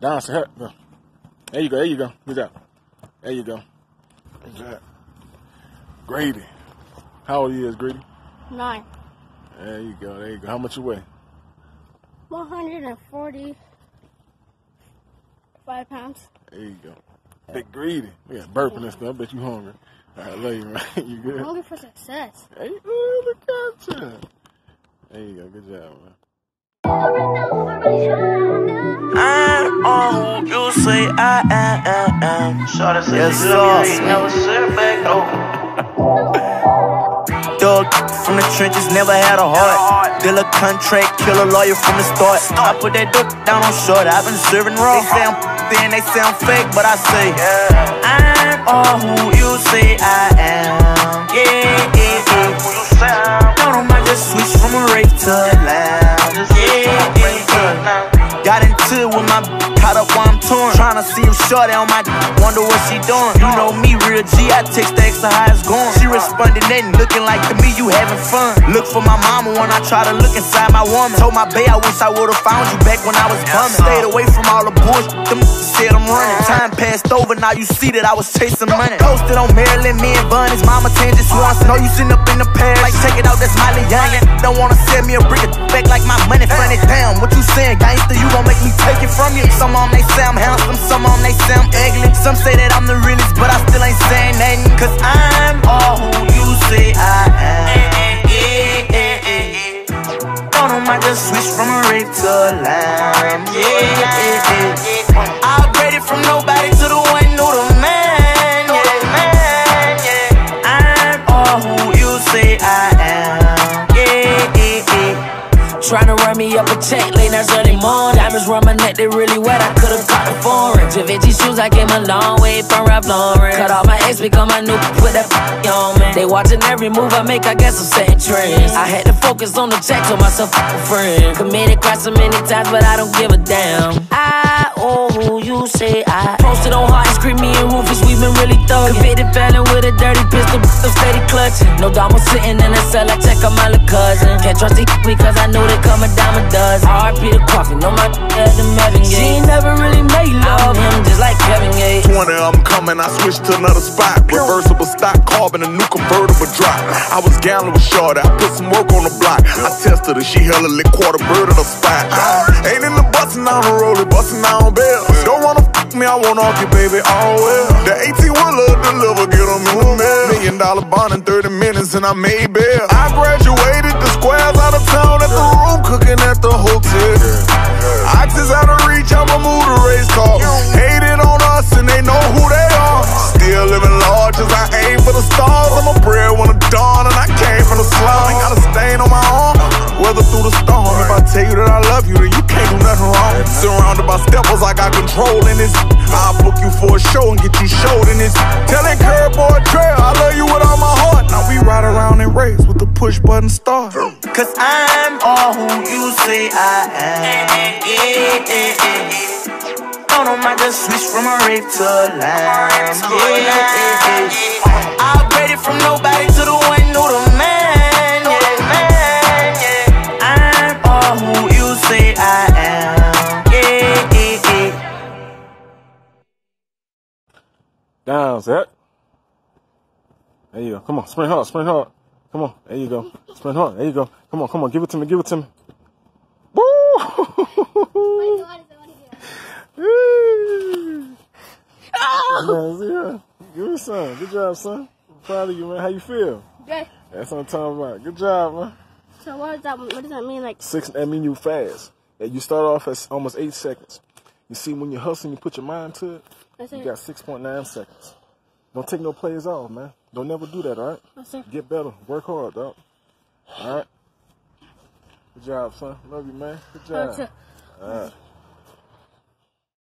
Down, so help. No. There you go. There you go. Good job. There you go. Good job. Grady. How old are you, is Grady? Nine. There you go. There you go. How much you weigh? 145 pounds. There you go. Big Greedy. Yeah, burping and stuff. I bet you hungry. I love you, man. You good? I'm good? looking for success. Hey, look at you. There you go. Good job, man. On who you say I am. am. Shorty said Yes, she love me, never sit back over. Dog from the trenches, never had a heart. Deal a contract, kill a lawyer from the start. I put that dope down on short. I've been serving raw. They say I'm then they say I'm fake, but I say I'm all who you say I am. Yeah, yeah, yeah. Don't might just switch from a rave to a lounge. Got into it with my caught up while I'm torn. Tryna see him shorty on my wonder what she doing. You know me, real G, I text the extra how it's going. Responded, nothing looking like to me, you having fun. Look for my mama when I try to look inside my woman. Told my bae I wish I would've found you back when I was bumming. Stayed away from all the bullshit, them said I'm running. Time passed over, now you see that I was chasing money. Posted on Maryland, me and Bunny's mama changed just once. Know you sitting up in the past, like check it out, that's Miley Youngin. Don't wanna send me a brick of back like my money funny. Damn, what you saying, gangster? You gon' make me take it from you. Some on they say I'm handsome, some on they say I'm ugly. Some say that I'm the realest, but I still ain't saying nothing. Cause I'm all who say I am. Don't know, might just switch from a Wraith to a lamb. Yeah, yeah, yeah. I upgraded from nobody Tryna run me up a check late night Sunday morning. Diamonds run my neck, they really wet. I could've caught the foreign. Givenchy shoes, I came a long way from Ralph Lauren. Cut all my ex, become my new, put that on me. They watching every move I make, I guess I'm setting trends. I had to focus on the check, told myself a friend. Committed crimes so many times, but I don't give a damn. I owe who you say I me and Rufus, we been really thugging. Convicted felon with a dirty pistol, so steady clutching. No dom was sitting in the cell, I check on my little cousin. Can't trust these because I know they come a dime a dozen. RP the coffee, know my had the. She ain't never really made I'm I switched to another spot. Reversible stock, carbon, a new convertible drop. I was gambling with Shorty, I put some work on the block. I tested her, she hella lit quarter bird of the spot. Ain't in the bustin' on the roller, bustin' on bail. Don't wanna fuck me, I want off you, baby, all well. The 18 wheeler deliver, get them in the mail. Million dollar bond in 30 minutes, and I made bail. I graduated Steppers, I got control in this. I'll book you for a show and get you showed in this. Telling curb boy trail, I love you with all my heart. Now we ride around in race with the push button start. Cause I'm all who you say I am. Yeah, yeah, yeah. Know, might just switch from a Wraith to a lamb. Yeah, yeah, yeah. I upgraded from nobody to Down, set. There you go. Come on, sprint hard, sprint hard. Come on, there you go. Sprint hard. There you go. Come on, come on, give it to me, give it to me. Woo! See her? Give me some. Good job, son. I'm proud of you, man. How you feel? Good. That's what I'm talking about. Good job, man. So what does that what does that mean? Like Six, that mean you fast. Yeah, You start off at almost eight seconds. You see, when you're hustling, you put your mind to it, that's you got 6.9 seconds. Don't take no plays off, man. Don't never do that, all right? Yes, sir. Get better. Work hard, dog. All right? Good job, son. Love you, man. Good job. All right.